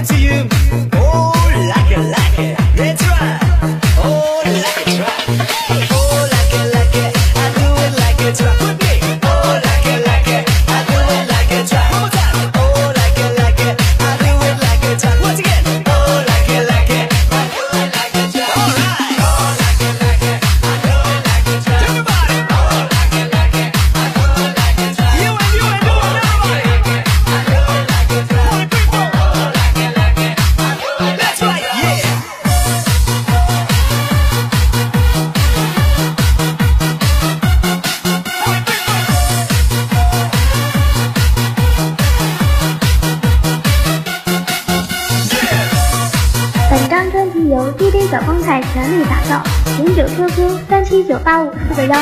to you. 小绷带全力打造零九 qq 三七九八五四个幺。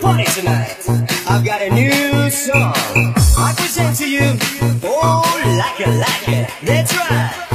party tonight. I've got a new song. I present to you, oh, like a like it. That's right.